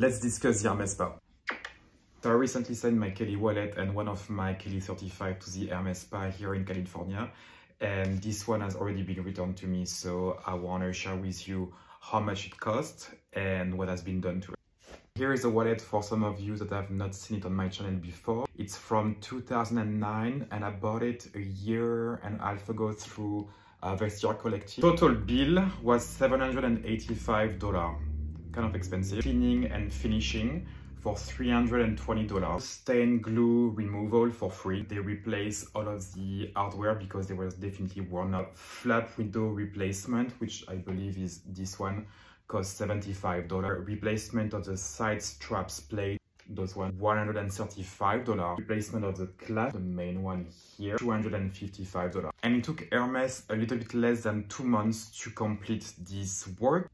let's discuss the Hermes. So I recently sent my Kelly wallet and one of my Kelly 35 to the Hermes Spa here in California. And this one has already been returned to me. So I want to share with you how much it cost and what has been done to it. Here is a wallet for some of you that have not seen it on my channel before. It's from 2009 and I bought it a year and a half ago through uh, Vestiaire Collective. Total bill was $785, kind of expensive. Cleaning and finishing for $320. Stain glue removal for free. They replace all of the hardware because they were definitely worn out. Flap window replacement, which I believe is this one, cost $75. Replacement of the side straps plate those one $135 replacement of the clasp the main one here $255 and it took Hermes a little bit less than two months to complete this work